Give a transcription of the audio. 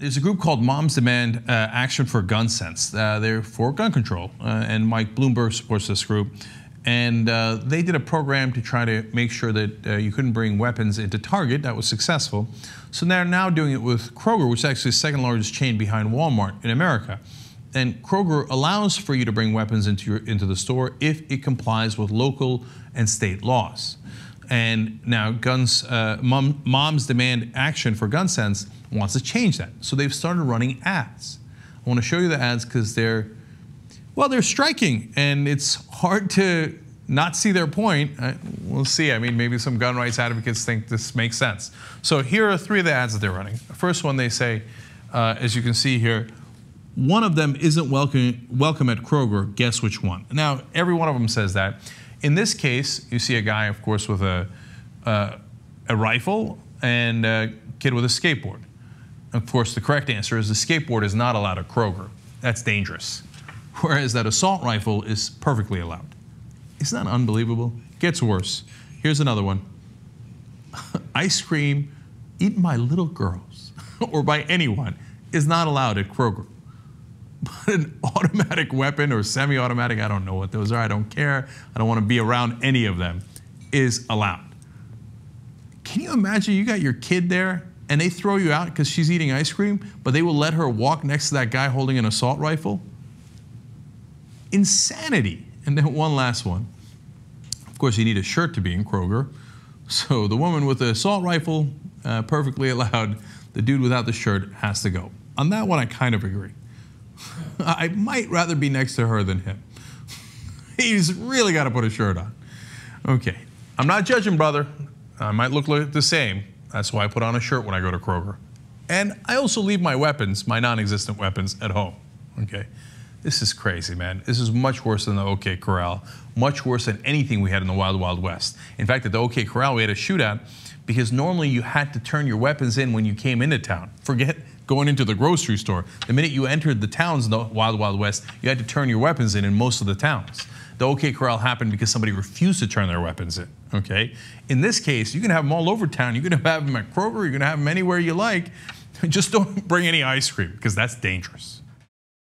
There's a group called Moms Demand uh, Action for Gun Sense. Uh, they're for gun control, uh, and Mike Bloomberg supports this group. And uh, they did a program to try to make sure that uh, you couldn't bring weapons into Target. That was successful. So they're now doing it with Kroger, which is actually the second largest chain behind Walmart in America. And Kroger allows for you to bring weapons into, your, into the store if it complies with local and state laws. And now Guns, uh, Mom, Moms Demand Action for Gun Sense wants to change that. So they've started running ads. I want to show you the ads because they're, well, they're striking, and it's hard to not see their point. We'll see. I mean, maybe some gun rights advocates think this makes sense. So here are three of the ads that they're running. The first one, they say, uh, as you can see here, one of them isn't welcome, welcome at Kroger. Guess which one? Now, every one of them says that. In this case, you see a guy, of course, with a, uh, a rifle and a kid with a skateboard. Of course, the correct answer is the skateboard is not allowed at Kroger. That's dangerous. Whereas that assault rifle is perfectly allowed. Isn't that unbelievable? Gets worse. Here's another one. Ice cream eaten by little girls or by anyone is not allowed at Kroger. An automatic weapon or semi automatic, I don't know what those are, I don't care, I don't want to be around any of them, is allowed. Can you imagine you got your kid there and they throw you out because she's eating ice cream, but they will let her walk next to that guy holding an assault rifle? Insanity. And then one last one. Of course, you need a shirt to be in Kroger. So the woman with the assault rifle, uh, perfectly allowed. The dude without the shirt has to go. On that one, I kind of agree. I might rather be next to her than him. He's really got to put a shirt on. Okay. I'm not judging, brother. I might look the same. That's why I put on a shirt when I go to Kroger. And I also leave my weapons, my non existent weapons, at home. Okay. This is crazy, man. This is much worse than the OK Corral, much worse than anything we had in the Wild Wild West. In fact, at the OK Corral, we had a shootout because normally you had to turn your weapons in when you came into town. Forget going into the grocery store. The minute you entered the towns in the Wild Wild West, you had to turn your weapons in in most of the towns. The OK Corral happened because somebody refused to turn their weapons in. Okay. In this case, you can have them all over town. You can have them at Kroger. You can have them anywhere you like. Just don't bring any ice cream because that's dangerous.